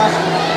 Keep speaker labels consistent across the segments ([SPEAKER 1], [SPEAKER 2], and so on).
[SPEAKER 1] Thank you.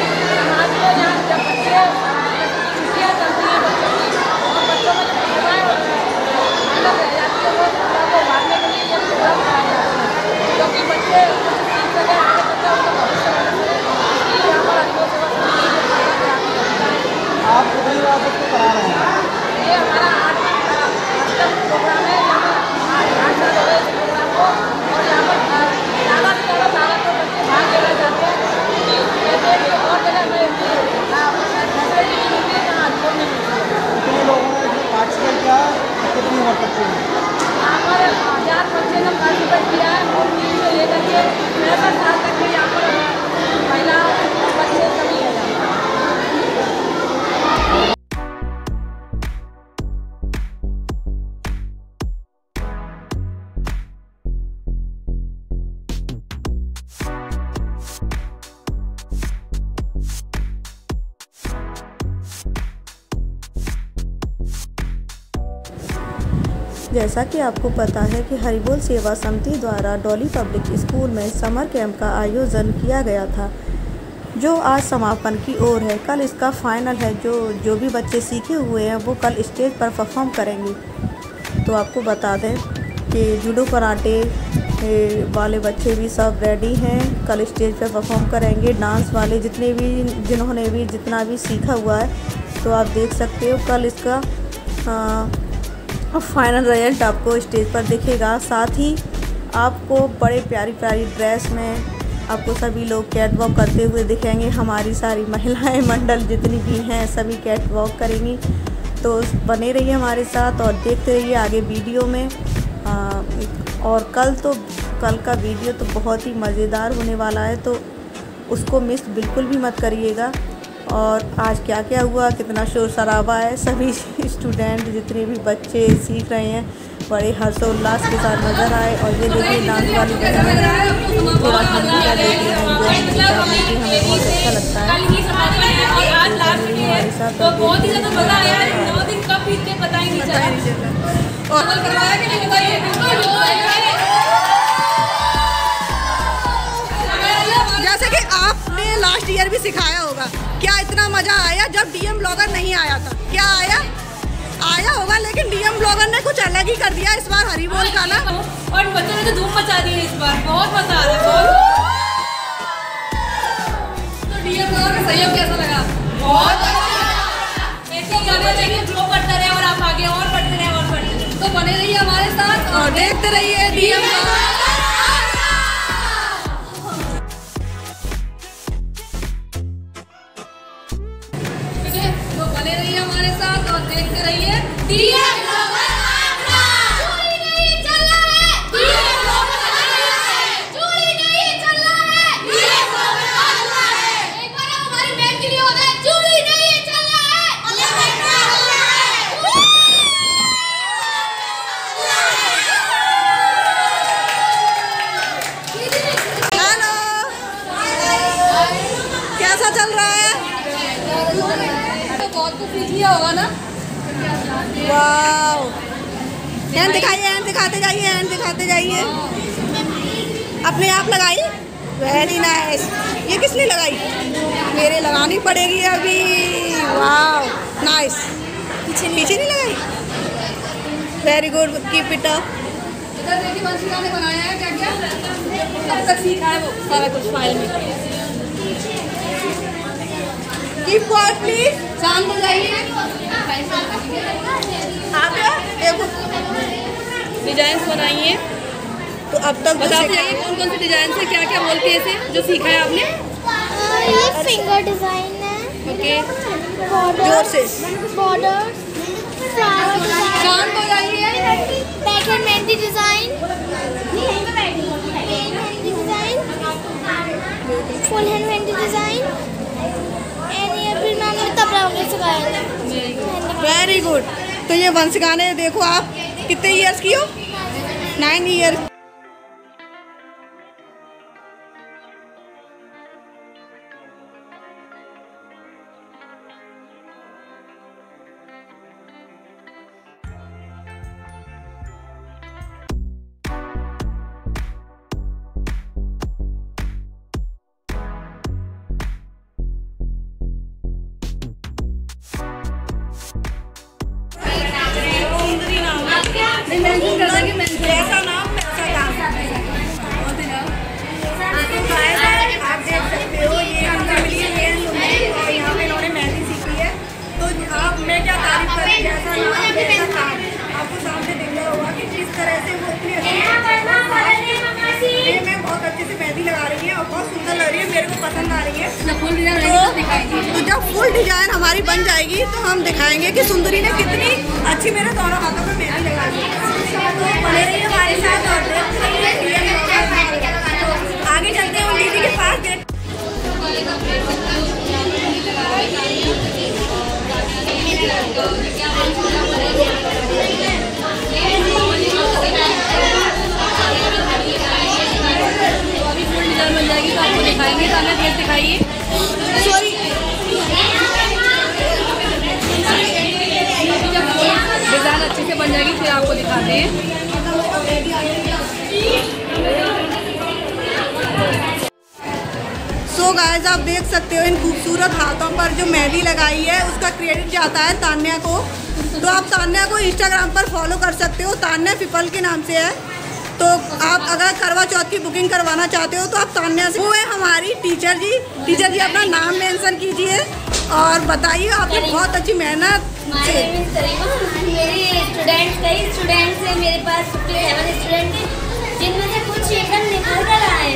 [SPEAKER 1] जैसा कि आपको पता है कि हरिबोल सेवा समिति द्वारा डॉली पब्लिक स्कूल में समर कैंप का आयोजन किया गया था, जो आज समापन की ओर है। कल इसका फाइनल है, जो जो भी बच्चे सीखे हुए हैं, वो कल स्टेज पर परफॉर्म करेंगे। तो आपको बता दें कि जूडो कराटे वाले बच्चे भी सब रेडी हैं। कल स्टेज पर परफॉर्म करेंगे। डांस वाले जितने भी, जिन्होंने भी जितना भी सीखा हुआ है तो आप देख सकते हो कल इसका फाइनल रिज़ल्ट आपको स्टेज पर दिखेगा। साथ ही आपको बड़े प्यारी प्यारी ड्रेस में आपको सभी लोग कैट वॉक करते हुए दिखेंगे। हमारी सारी महिलाएँ मंडल जितनी भी हैं सभी कैट वॉक करेंगी। तो बने रहिए हमारे साथ और देखते रहिए आगे वीडियो में। आ, और कल तो कल का वीडियो तो बहुत ही मज़ेदार होने वाला है तो उसको मिस बिल्कुल भी मत करिएगा। और आज क्या क्या हुआ कितना शोर शराबा है सभी स्टूडेंट जितने भी बच्चे सीख रहे हैं बड़े हर्षोल्लास के साथ नज़र आए और ये देखिए डांस वाली बहन थोड़ा ठंडी का देखिए हमें बहुत अच्छा लगता है। हमारे साथ बहुत ही ज़्यादा मज़ा आया नौ दिन कब बीत के पता ही नहीं चला।
[SPEAKER 2] जैसे कि आपने लास्ट ईयर भी सिखाया मज़ा आया जब डीएम ब्लॉगर नहीं आया था। क्या आया? आया होगा, लेकिन डीएम ब्लॉगर ने कुछ अलग ही कर दिया इस बार हरी बोल का ना।
[SPEAKER 3] और बच्चों ने तो धूम मचा दी है इस बार। बहुत मज़ा आ रहा है तो डीएम ब्लॉगर का सहयोग कैसा लगा? बहुत ऐसे ग्रो करते रहे और आप आगे और बढ़ते रहे और बढ़ते रहे। तो बने रहिए हमारे साथ
[SPEAKER 2] और देखते रहिए डीएम ब्लॉगर होगा ना? वाह हैंड दिखाइए हैंड दिखाते जाइए हैंड दिखाते जाइए। अपने आप लगाई? Very nice. ये किसने लगाई? मेरे लगानी पड़ेगी अभी। वाह नाइस। पीछे पीछे नहीं लगाई? Very good, keep it up. बनाया है क्या क्या सीखा है वो सारा कुछ फ़ाइल में। कीप क्वाइट प्लीज़ शांत हो जाइए आप देखो डिज़ाइन बनाइए तो अब तक बताते जाइए कौन कौन से डिज़ाइन से क्या क्या बोल के इसे जो सीखा है आपने
[SPEAKER 4] ये फिंगर डिज़ाइन है
[SPEAKER 2] ओके ज़ोर से
[SPEAKER 4] बॉर्डर
[SPEAKER 2] शांत हो जाइए
[SPEAKER 4] back hand mehndi design design full hand mehndi design
[SPEAKER 2] very good तो ये वंश गाने देखो आप कितने ईयर्स की हो? नाइन ईयर्स आपको सामने दिख रहा होगा कि जिस तरह से वो अपनी मैं बहुत अच्छे से मेहंदी लगा रही है और बहुत सुंदर लग रही है मेरे को पसंद आ रही है। तो, तो जब फुल डिज़ाइन हमारी बन जाएगी तो हम दिखाएँगे कि सुंदरी ने कितनी अच्छी
[SPEAKER 3] दिखाइए। डिज़ाइन अच्छे से बन जाएगी, फिर आपको दिखाते हैं
[SPEAKER 2] सो गाइस आप देख सकते हो इन खूबसूरत हाथों पर जो मेहंदी लगाई है, उसका क्रेडिट जाता है तान्या को। तो आप तान्या को इंस्टाग्राम पर फॉलो कर सकते हो। तान्या पिपल के नाम से है। तो आप अगर करवा चौथ की बुकिंग करवाना चाहते हो तो आप तान्या से वो है हमारी टीचर जी। टीचर जी अपना नाम मेंशन कीजिए और बताइए आपने बहुत अच्छी मेहनत से.
[SPEAKER 5] मेरे स्टूडेंट्स कई स्टूडेंट्स हैं मेरे पास स्टूडेंट हैं जिनमें से कुछ एकदम निखर कर आए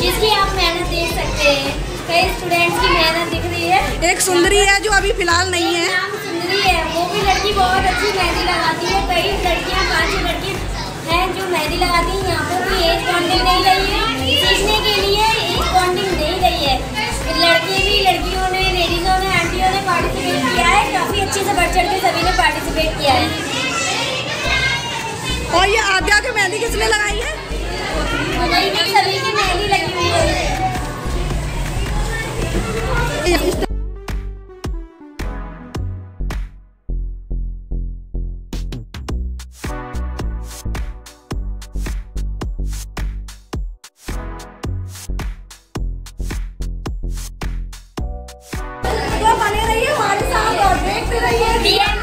[SPEAKER 5] जिसकी आप मेहनत देख सकते हैं। कई स्टूडेंट्स की मेहनत दिख रही है।
[SPEAKER 2] एक सुंदरी है जो अभी फ़िलहाल नहीं है।
[SPEAKER 5] सुंदरी है। वो भी लड़की बहुत अच्छी मेहंदी लगाती है। कई लड़कियाँ पाँच छह लड़कियाँ हैं जो मेहंदी लगाती हैं। यहाँ पर भी एज बॉन्डिंग नहीं रही है। सीखने के लिए एज बॉन्डिंग नहीं रही है। लड़के भी, लड़कियों ने, लेडीज़ों ने, आंटियों ने पार्टिसिपेट किया है। काफ़ी अच्छे से बढ़ चढ़ के सभी ने पार्टिसिपेट किया है।
[SPEAKER 2] और ये आगे आगे मेहंदी किसने लगाई?
[SPEAKER 5] 别